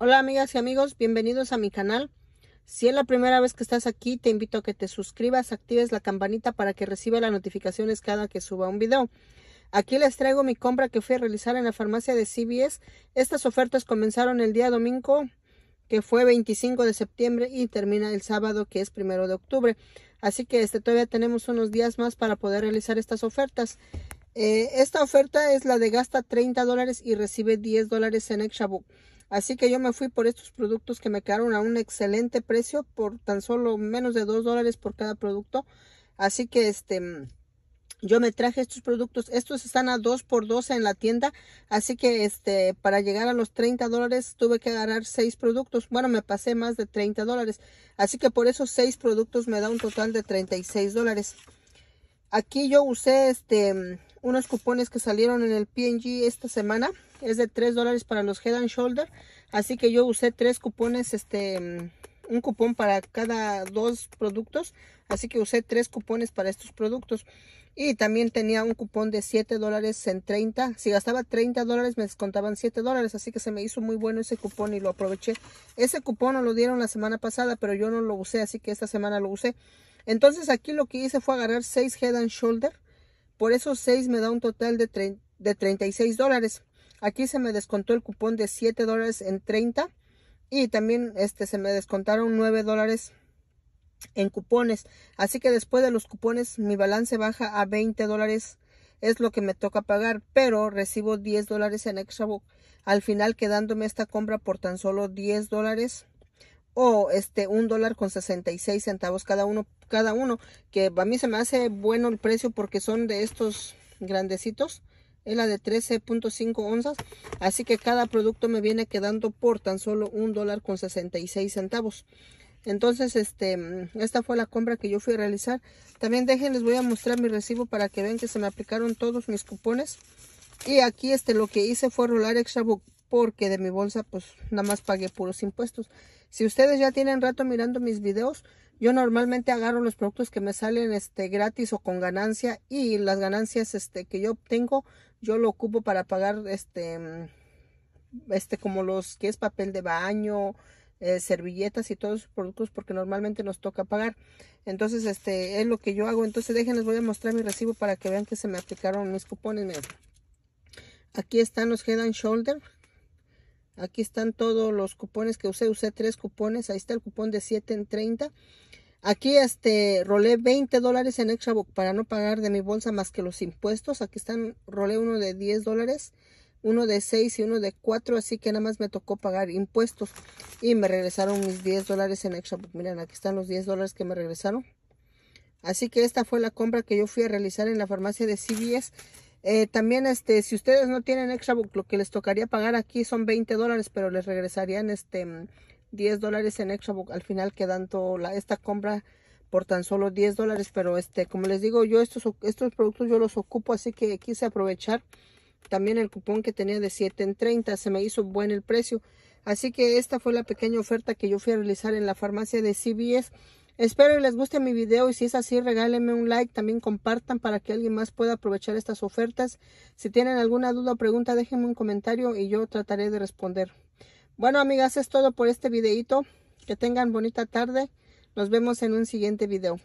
Hola amigas y amigos, bienvenidos a mi canal. Si es la primera vez que estás aquí, te invito a que te suscribas, actives la campanita para que reciba las notificaciones cada que suba un video. Aquí les traigo mi compra que fui a realizar en la farmacia de CVS. Estas ofertas comenzaron el día domingo, que fue 25 de septiembre, y termina el sábado, que es primero de octubre. Así que este, todavía tenemos unos días más para poder realizar estas ofertas. Eh, esta oferta es la de gasta 30 dólares y recibe 10 dólares en extra book. Así que yo me fui por estos productos que me quedaron a un excelente precio por tan solo menos de 2 dólares por cada producto. Así que este yo me traje estos productos. Estos están a 2 por 12 en la tienda. Así que este para llegar a los 30 dólares tuve que agarrar 6 productos. Bueno, me pasé más de 30 dólares. Así que por esos 6 productos me da un total de 36 dólares. Aquí yo usé este unos cupones que salieron en el PNG esta semana. Es de 3 dólares para los Head and Shoulder. Así que yo usé tres cupones, este, mm, un cupón para cada dos productos. Así que usé tres cupones para estos productos. Y también tenía un cupón de 7 dólares en 30. Si gastaba 30 dólares me descontaban 7 dólares. Así que se me hizo muy bueno ese cupón y lo aproveché. Ese cupón no lo dieron la semana pasada, pero yo no lo usé. Así que esta semana lo usé. Entonces aquí lo que hice fue agarrar 6 Head and Shoulder por esos 6 me da un total de, de 36 dólares. Aquí se me descontó el cupón de 7 dólares en 30. Y también este, se me descontaron 9 dólares en cupones. Así que después de los cupones mi balance baja a 20 dólares. Es lo que me toca pagar. Pero recibo 10 dólares en extra. Al final quedándome esta compra por tan solo 10 dólares o este un dólar con 66 centavos cada uno cada uno que a mí se me hace bueno el precio porque son de estos grandecitos. Es la de 13.5 onzas así que cada producto me viene quedando por tan solo un dólar con 66 centavos. Entonces este esta fue la compra que yo fui a realizar. También dejen les voy a mostrar mi recibo para que vean que se me aplicaron todos mis cupones. Y aquí este lo que hice fue rolar extra porque de mi bolsa pues nada más pagué puros impuestos. Si ustedes ya tienen rato mirando mis videos, yo normalmente agarro los productos que me salen este gratis o con ganancia y las ganancias este que yo obtengo yo lo ocupo para pagar este este como los que es papel de baño, eh, servilletas y todos esos productos porque normalmente nos toca pagar. Entonces, este es lo que yo hago. Entonces, déjenles voy a mostrar mi recibo para que vean que se me aplicaron mis cupones. Aquí están los Head and Shoulder. Aquí están todos los cupones que usé. Usé tres cupones. Ahí está el cupón de 7 en 30. Aquí este rolé 20 dólares en extra para no pagar de mi bolsa más que los impuestos. Aquí están, rolé uno de 10 dólares, uno de 6 y uno de 4. Así que nada más me tocó pagar impuestos. Y me regresaron mis 10 dólares en extra Miren, aquí están los 10 dólares que me regresaron. Así que esta fue la compra que yo fui a realizar en la farmacia de CVS. Eh, también, este, si ustedes no tienen extra book, lo que les tocaría pagar aquí son 20 dólares, pero les regresarían este 10 dólares en extra book al final quedando la, esta compra por tan solo 10 dólares. Pero este, como les digo, yo estos, estos productos yo los ocupo, así que quise aprovechar también el cupón que tenía de 7 en 30. Se me hizo buen el precio. Así que esta fue la pequeña oferta que yo fui a realizar en la farmacia de CVS. Espero que les guste mi video y si es así regálenme un like, también compartan para que alguien más pueda aprovechar estas ofertas. Si tienen alguna duda o pregunta déjenme un comentario y yo trataré de responder. Bueno amigas, es todo por este videito. Que tengan bonita tarde. Nos vemos en un siguiente video.